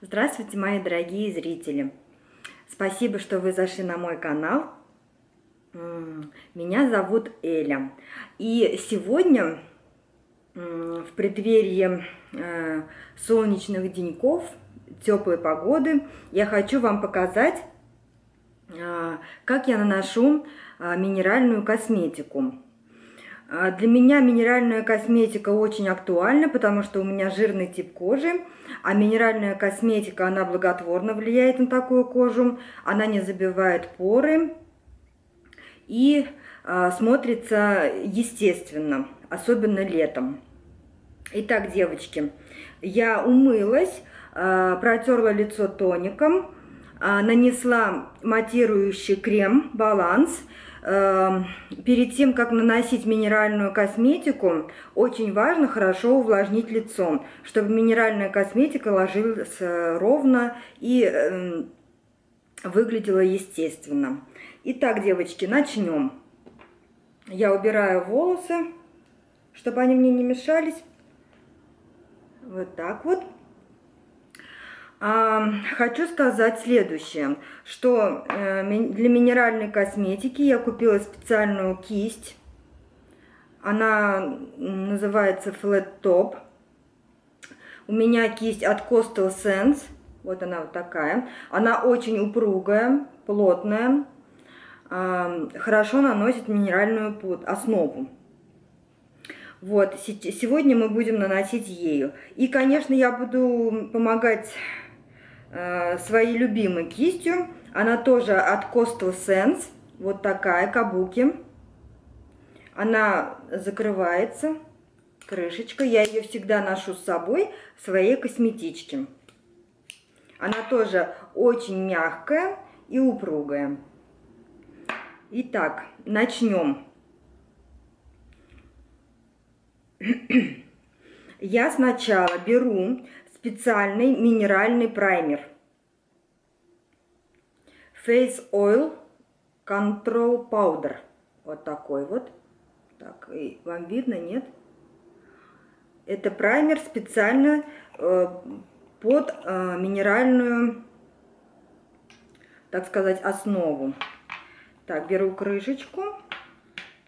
Здравствуйте, мои дорогие зрители! Спасибо, что вы зашли на мой канал. Меня зовут Эля. И сегодня, в преддверии э, солнечных деньков, теплой погоды, я хочу вам показать, э, как я наношу минеральную косметику. Для меня минеральная косметика очень актуальна, потому что у меня жирный тип кожи, а минеральная косметика, она благотворно влияет на такую кожу, она не забивает поры и э, смотрится естественно, особенно летом. Итак, девочки, я умылась, протерла лицо тоником, нанесла матирующий крем «Баланс», Эм, перед тем, как наносить минеральную косметику, очень важно хорошо увлажнить лицо, чтобы минеральная косметика ложилась э, ровно и эм, выглядела естественно. Итак, девочки, начнем. Я убираю волосы, чтобы они мне не мешались. Вот так вот. А, хочу сказать следующее, что э, для минеральной косметики я купила специальную кисть. Она называется Flat Top. У меня кисть от Coastal Sense. Вот она вот такая. Она очень упругая, плотная. А, хорошо наносит минеральную основу. Вот, сегодня мы будем наносить ею. И, конечно, я буду помогать своей любимой кистью. Она тоже от Coastal Sense. Вот такая, кабуки. Она закрывается, крышечка. Я ее всегда ношу с собой в своей косметичке. Она тоже очень мягкая и упругая. Итак, начнем. Я сначала беру специальный минеральный праймер. Face Oil Control Powder. Вот такой вот. Так, и вам видно, нет? Это праймер специально э, под э, минеральную, так сказать, основу. Так, беру крышечку,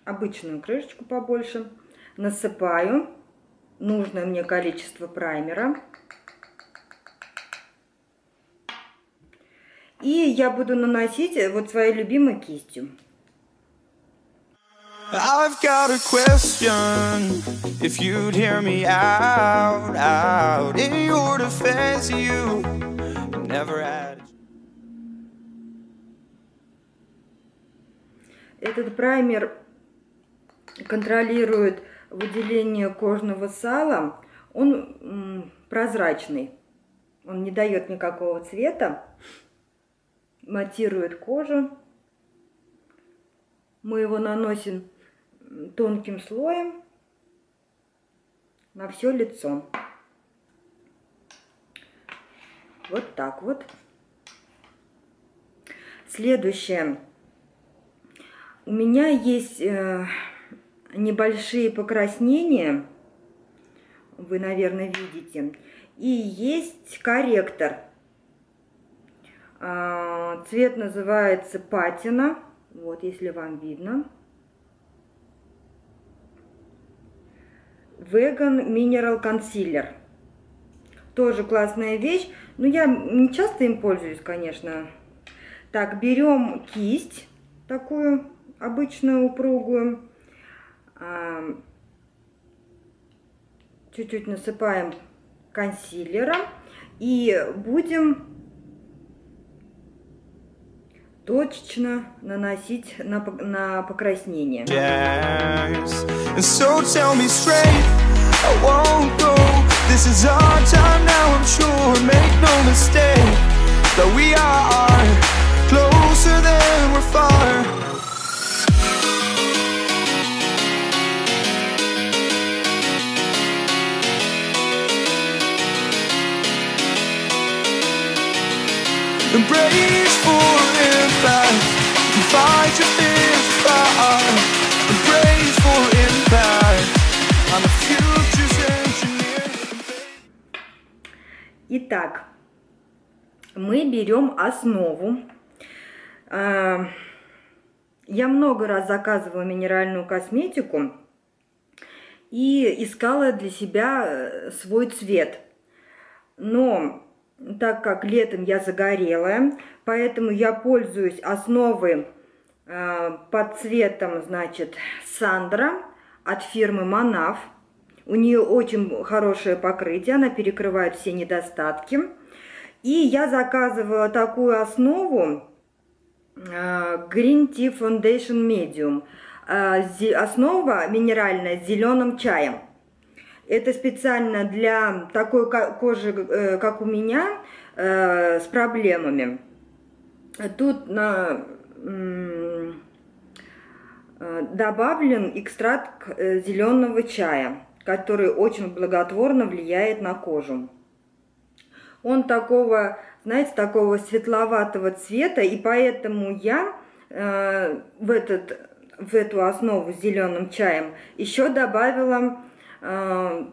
обычную крышечку побольше, насыпаю нужное мне количество праймера. И я буду наносить вот своей любимой кистью. I've got a question If you'd hear me out, out In your defense, you never had Этот праймер контролирует выделение кожного сала. Он прозрачный. Он не дает никакого цвета матирует кожу. Мы его наносим тонким слоем на все лицо. Вот так вот. Следующее. У меня есть э, небольшие покраснения, вы, наверное, видите, и есть корректор – цвет называется патина. Вот, если вам видно. Vegan Mineral Concealer. Тоже классная вещь. Но я не часто им пользуюсь, конечно. Так, берем кисть такую обычную, упругую. А, чуть-чуть насыпаем консилера. И будем точечно наносить на, на покраснение. Impact, Итак, мы берем основу. А, я много раз заказывала минеральную косметику и искала для себя э, свой цвет. Но так как летом я загорелая, поэтому я пользуюсь основой под цветом, значит, Сандра от фирмы Манав. У нее очень хорошее покрытие, она перекрывает все недостатки. И я заказывала такую основу э, Green Tea Foundation Medium. Э, основа минеральная с зеленым чаем. Это специально для такой кожи, э, как у меня, с проблемами. Тут на, добавлен экстракт зеленого чая, который очень благотворно влияет на кожу. Он такого, знаете, такого светловатого цвета, и поэтому я э, в, этот, в эту основу с зеленым чаем еще добавила э,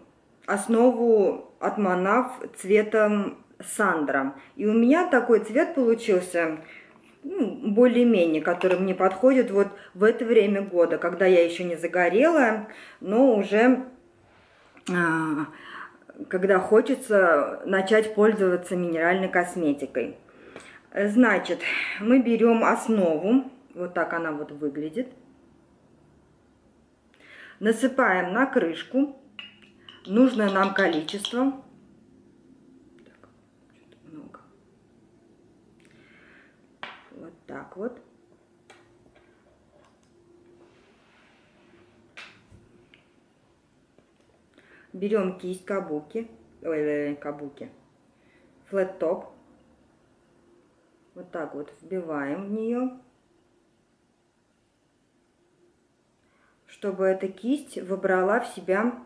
основу от Манав цветом Сандра. И у меня такой цвет получился ну, более-менее, который мне подходит вот в это время года, когда я еще не загорела, но уже э, когда хочется начать пользоваться минеральной косметикой. Значит, мы берем основу, вот так она вот выглядит. Насыпаем на крышку нужное нам количество. Так, много. Вот так вот. Берем кисть кабуки, ой, кабуки, флет топ. Вот так вот вбиваем в нее, чтобы эта кисть выбрала в себя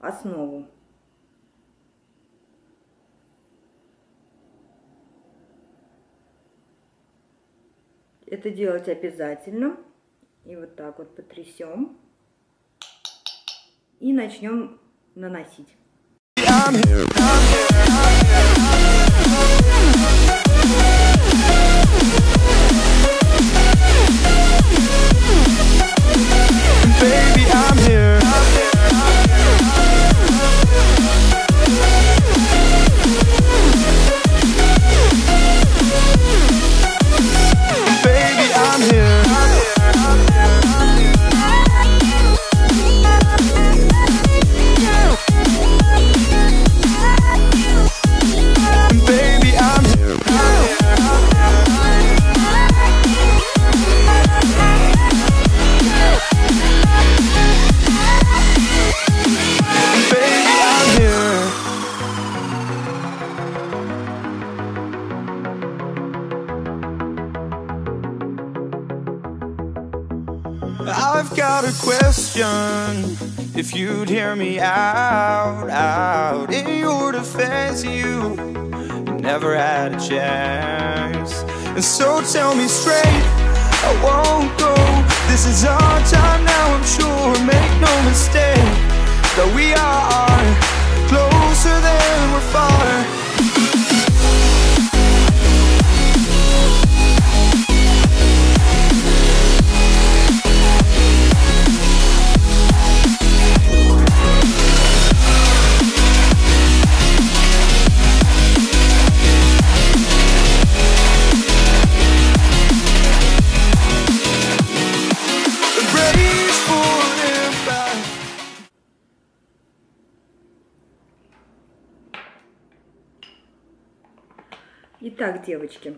основу. Это делать обязательно. И вот так вот потрясем. И начнем наносить. Never had a chance. And so tell me straight, I won't go. This is our time now, I'm sure. Make no mistake That we are Итак, девочки,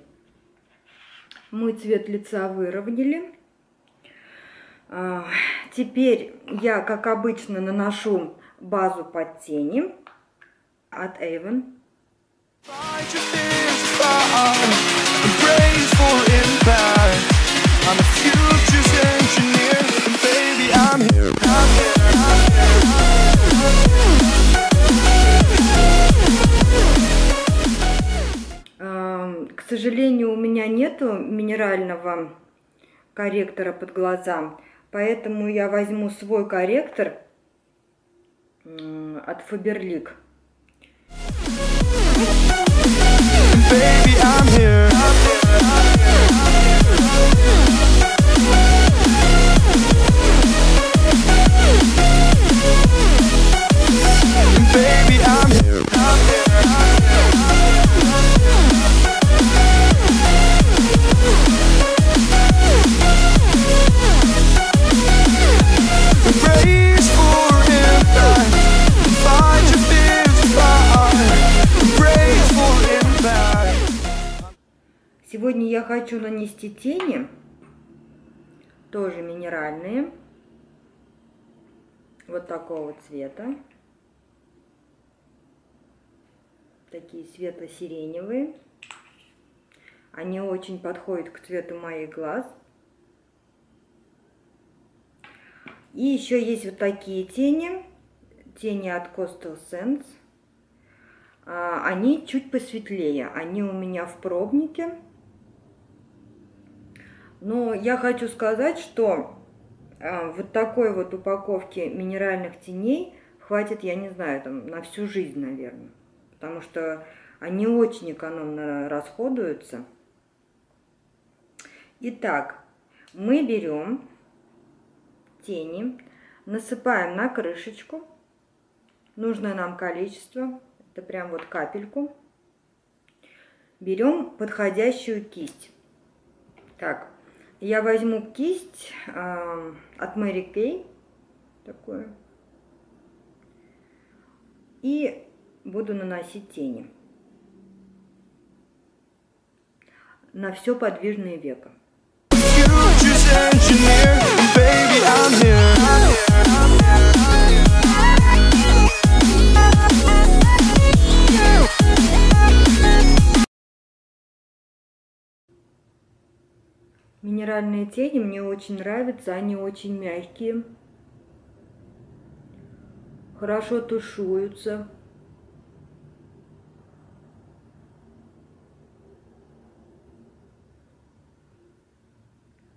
мы цвет лица выровняли. А, теперь я, как обычно, наношу базу под тени от Avon. I'm a future's сожалению, у меня нету минерального корректора под глаза, Поэтому я возьму свой корректор от Faberlic. Baby, I'm here. I'm here. Сегодня я хочу нанести тени, тоже минеральные, вот такого цвета. Такие светло-сиреневые. Они очень подходят к цвету моих глаз. И еще есть вот такие тени, тени от Coastal Sense. А, они чуть посветлее, они у меня в пробнике. Но я хочу сказать, что а, вот такой вот упаковки минеральных теней хватит, я не знаю, там на всю жизнь, наверное. Потому что они очень экономно расходуются. Итак, мы берем тени, насыпаем на крышечку нужное нам количество, это прям вот капельку. Берем подходящую кисть. Так, я возьму кисть э, от Mary Kay, такую, и буду наносить тени. На все подвижное веко. Future's Минеральные тени мне очень нравятся, они очень мягкие, хорошо тушуются.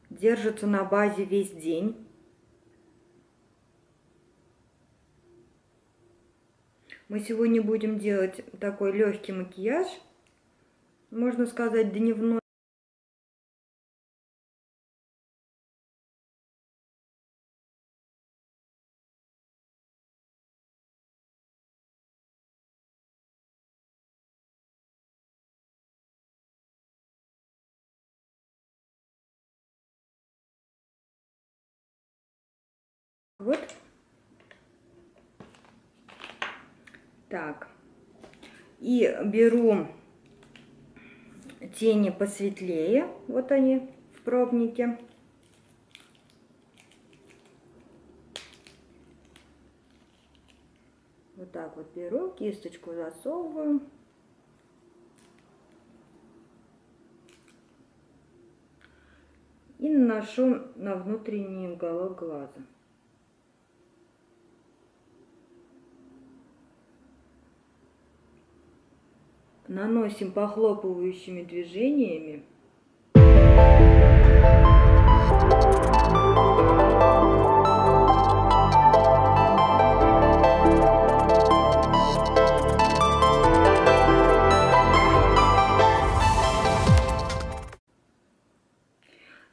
Держатся на базе весь день. Мы сегодня будем делать такой легкий макияж, можно сказать, дневной. И беру тени посветлее. Вот они в пробнике. Вот так вот беру, кисточку засовываю. И наношу на внутренний уголок глаза. Наносим похлопывающими движениями.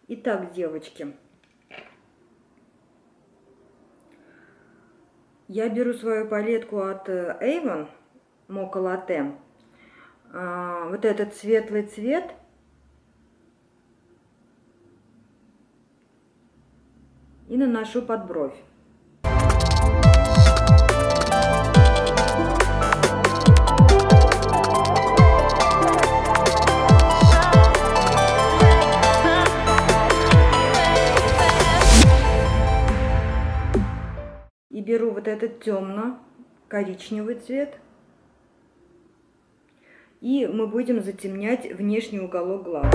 Итак, девочки, я беру свою палетку от Avon Mocha Latte вот этот светлый цвет и наношу под бровь. И беру вот этот темно-коричневый цвет и мы будем затемнять внешний уголок глаз.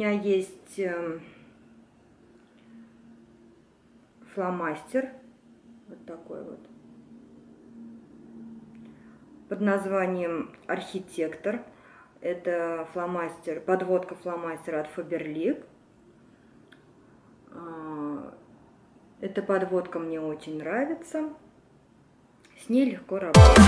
Меня есть эм, фломастер. Вот такой вот. Под названием «Архитектор». Это фломастер, подводка фломастера от Faberlic. А, эта подводка мне очень нравится. С ней легко работать.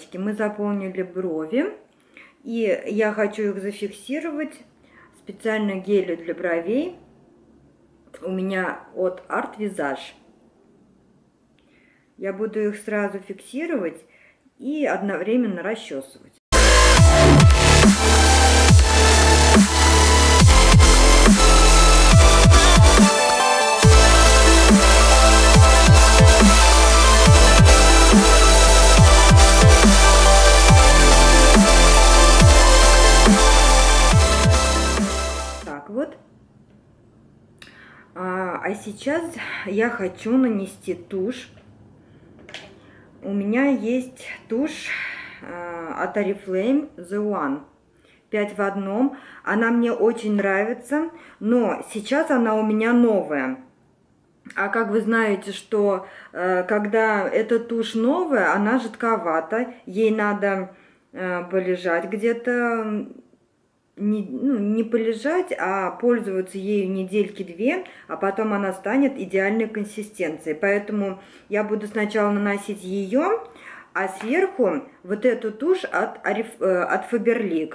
Девочки, мы заполнили брови. И я хочу их зафиксировать специально гелью для бровей. У меня от Art Visage. Я буду их сразу фиксировать и одновременно расчесывать. А сейчас я хочу нанести тушь. У меня есть тушь а, от Oriflame The One. 5 в одном. Она мне очень нравится, но сейчас она у меня новая. А как вы знаете, что э, когда эта тушь новая, она жидковата, ей надо э, полежать где-то не, ну, не полежать, а пользоваться ею недельки-две, а потом она станет идеальной консистенцией. Поэтому я буду сначала наносить ее, а сверху вот эту тушь от, э, от Faberlic.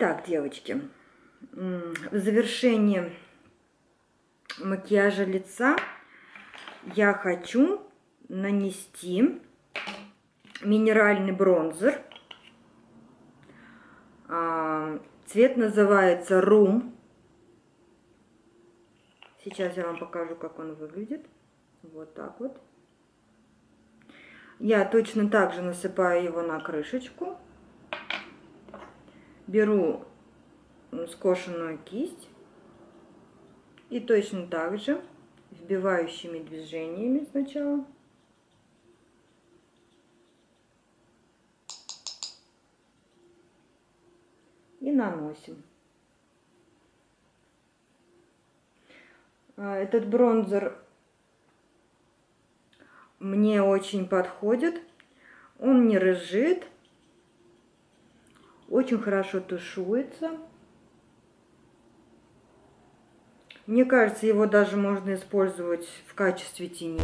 Итак, девочки, в завершении макияжа лица я хочу нанести минеральный бронзер. А, Цвет называется Room. Сейчас я вам покажу, как он выглядит. Вот так вот. Я точно так же насыпаю его на крышечку. Беру скошенную кисть и точно так же вбивающими движениями сначала и наносим. А, этот бронзер мне очень подходит. Он не рыжит, очень хорошо тушуется. Мне кажется, его даже можно использовать в качестве тени.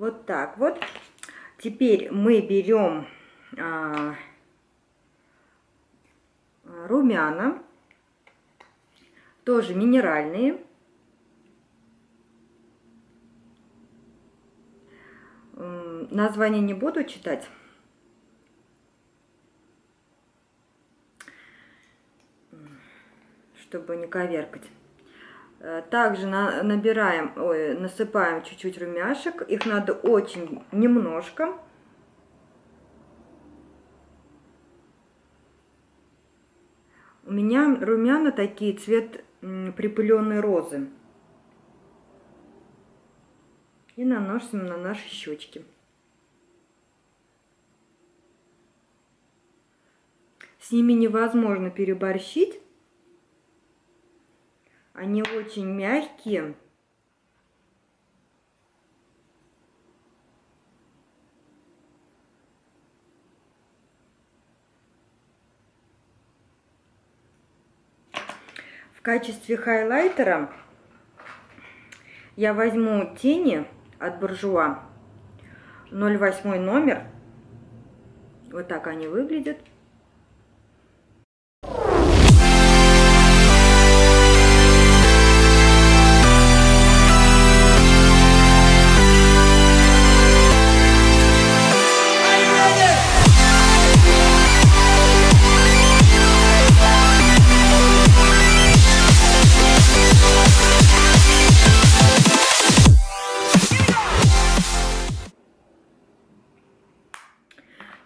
Вот так вот. Теперь мы берем а, румяна, тоже минеральные. Название не буду читать. чтобы не коверкать. Э, также на, набираем, ой, насыпаем чуть-чуть румяшек. Их надо очень немножко. У меня румяна такие, цвет припыленной розы. И наносим на наши щечки. С ними невозможно переборщить. Они очень мягкие. В качестве хайлайтера я возьму тени от буржуа 08 номер. Вот так они выглядят.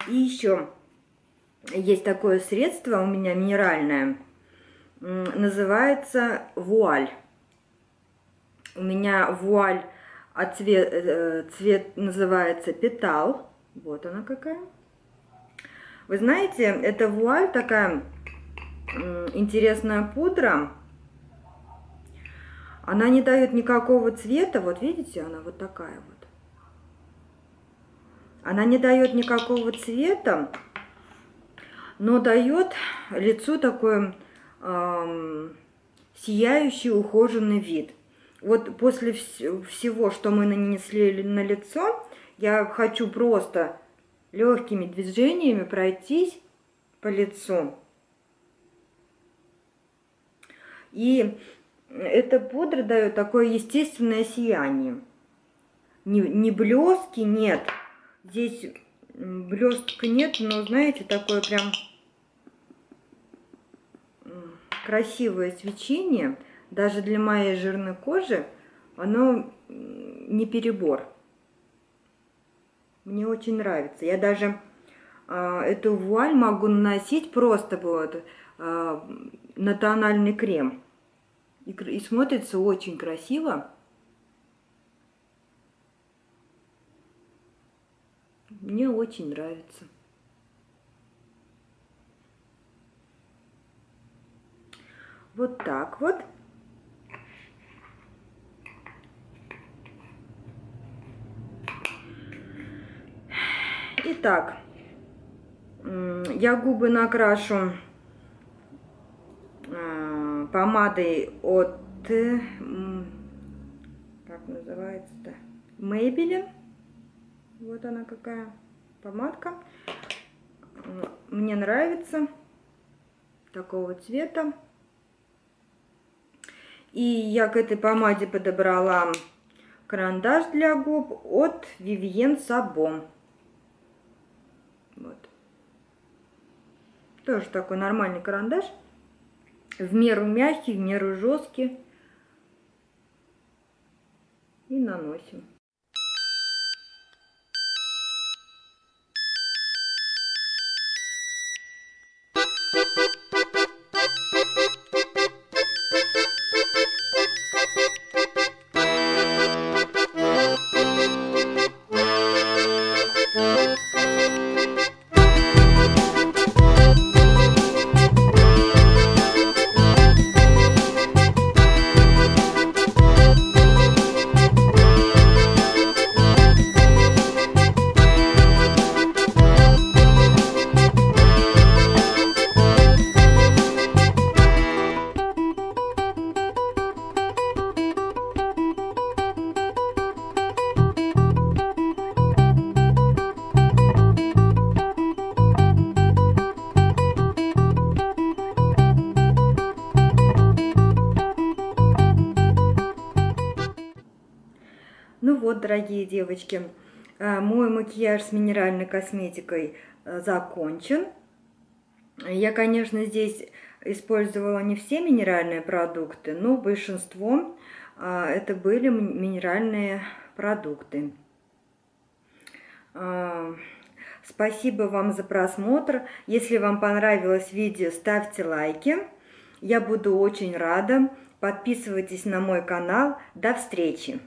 И еще есть такое средство у меня минеральное, называется вуаль. У меня вуаль, а цвет, э, цвет называется петал. Вот она какая. Вы знаете, эта вуаль такая интересная пудра. Она не дает никакого цвета. Вот видите, она вот такая вот. Она не дает никакого цвета, но дает лицу такой эм, сияющий, ухоженный вид. Вот после вс всего, что мы нанесли на лицо, я хочу просто легкими движениями пройтись по лицу. И эта пудра дает такое естественное сияние. Не, не блески, нет. Здесь блестка нет, но знаете, такое прям красивое свечение. Даже для моей жирной кожи оно не перебор. Мне очень нравится. Я даже э, эту вуаль могу наносить просто вот э, на тональный крем. И, и смотрится очень красиво. Мне очень нравится. Вот так вот. Итак, я губы накрашу а, помадой от, как называется-то, Maybelline. Вот она какая помадка. Мне нравится такого цвета. И я к этой помаде подобрала карандаш для губ от Vivienne Sabo. Вот. Тоже такой нормальный карандаш. В меру мягкий, в меру жесткий. И наносим. Дорогие девочки, э, мой макияж с минеральной косметикой э, закончен. Я, конечно, здесь использовала не все минеральные продукты, но большинство э, это были минеральные продукты. Спасибо вам за просмотр. Если вам понравилось видео, ставьте лайки. Я буду очень рада. Подписывайтесь на мой канал. До встречи!